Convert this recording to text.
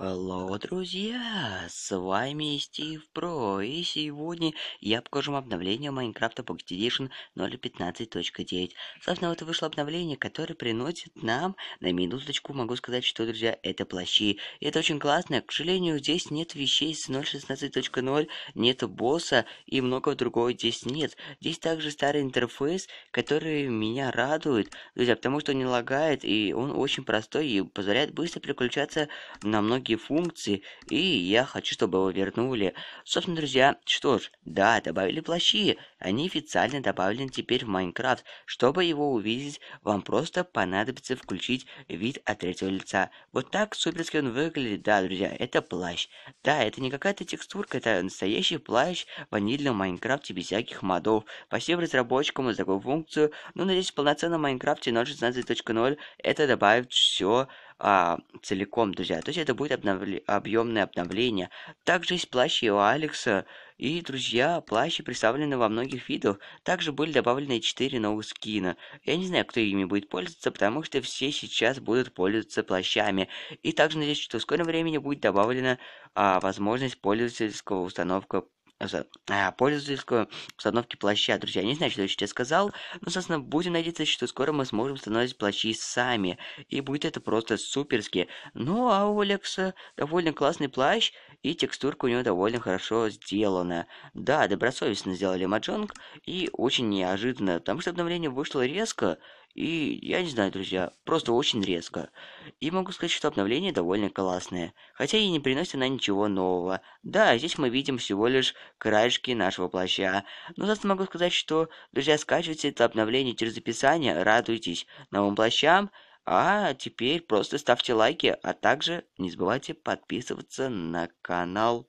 Алло, друзья! С вами Стив Про, и сегодня я покажу вам обновление Майнкрафта Pocket Edition 0.15.9. Собственно, вот вышло обновление, которое приносит нам, на минуточку могу сказать, что, друзья, это плащи. И это очень классно. К сожалению, здесь нет вещей с 0.16.0, нет босса и многого другого здесь нет. Здесь также старый интерфейс, который меня радует, друзья, потому что он не лагает, и он очень простой и позволяет быстро переключаться на многие многие функции, и я хочу, чтобы его вернули. Собственно, друзья, что ж, да, добавили плащи. Они официально добавлены теперь в Майнкрафт. Чтобы его увидеть, вам просто понадобится включить вид от третьего лица. Вот так суперски он выглядит, да, друзья, это плащ. Да, это не какая-то текстурка, это настоящий плащ в ванильном Майнкрафте без всяких модов. Спасибо разработчикам за такую функцию. Ну, надеюсь, в полноценном Майнкрафте 0.16.0 это добавит все а, целиком, друзья. То есть это будет обновле... объемное обновление. Также есть плащи у Алекса. И, друзья, плащи представлены во многих видах. Также были добавлены 4 новых скина. Я не знаю, кто ими будет пользоваться, потому что все сейчас будут пользоваться плащами. И также надеюсь, что в скором времени будет добавлена а, возможность пользовательского установка пользовательскую установки плаща. Друзья, не знаю, что я сейчас сказал, но, собственно, будем надеяться, что скоро мы сможем установить плащи сами, и будет это просто суперски. Ну, а у Алекса довольно классный плащ, и текстурка у него довольно хорошо сделана. Да, добросовестно сделали маджонг, и очень неожиданно, потому что обновление вышло резко, и я не знаю, друзья, просто очень резко. И могу сказать, что обновление довольно классное. Хотя и не приносит она ничего нового. Да, здесь мы видим всего лишь краешки нашего плаща. Но зато могу сказать, что, друзья, скачивайте это обновление через описание, радуйтесь новым плащам. А теперь просто ставьте лайки, а также не забывайте подписываться на канал.